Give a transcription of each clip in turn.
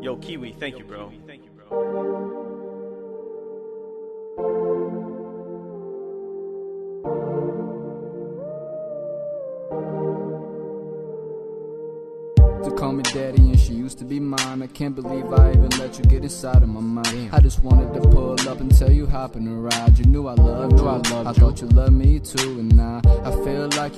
Yo, Kiwi, thank you, bro. Thank you, bro. To call me daddy and she used to be mine. I can't believe I even let you get inside of my mind. I just wanted to pull up and tell you hopping a ride. You knew I loved you. I, loved I thought you loved me too, and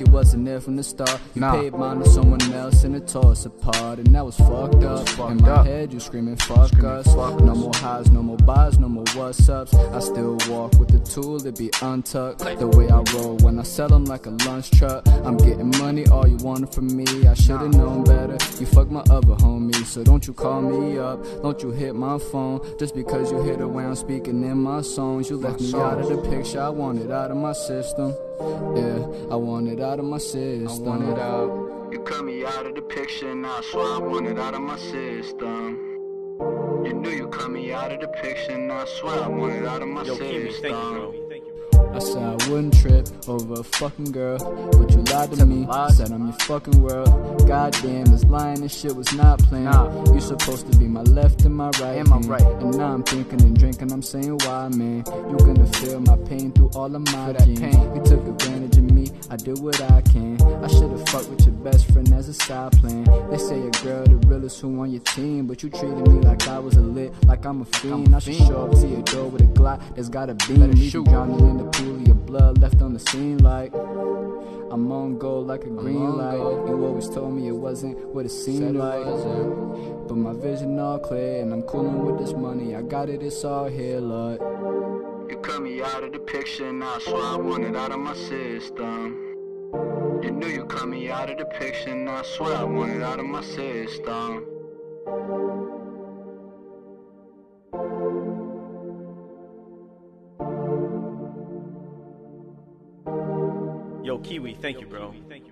you wasn't there from the start. You Nah. paid mine to someone else and it tore us apart, and that was fucked up. fucked In my up. head, you screaming fuck Screaming, us. fuck no us. more highs, no more buys, no more what's ups. I still walk with the tool, it be untucked. The way I roll when I sell 'em like a lunch truck. I'm getting money, all you wanted from me. I should've known better. You fuck my other homie, so don't you call me up. Don't you hit my phone just because you hear the way I'm speaking in my songs. You left me out of the picture, I want it out of my system. Yeah, I want it out of my system. I want it out. You cut me out of the picture, now I swear I want it out of my system. You knew you cut me out of the picture, now I swear I want it out of my Yo, system. thank. Thank you, bro. I said I wouldn't trip over a fucking girl, but you lied to me. Said I'm your fucking world. Goddamn, this lying and shit was not planned. Nah. You supposed to be my left and my right. And my hand. right. And now I'm thinking and drinking. I'm saying why, man? You gonna feel my pain through all of my Feel that pain. You took advantage of me. I do what I can. I should've fucked with your best friend as a side plan. They say a girl the realest who on your team, but you treated me like I was a lit, like I'm a fiend. a I should fiend. show up to your door with a Glock that's got a beam. Let it Leave you drowning in the pool of your blood left on the scene like I'm on gold like a green light. You always told me it wasn't what it seemed it like. wasn't. But my vision all clear and I'm coolin' with this money. I got it, it's all here, Lord. You cut me out of the picture, now I swear I want it out of my system. You knew you cut me out of the picture, now I swear I want it out of my system. Yo, Kiwi, thank you, bro. Thank you, bro.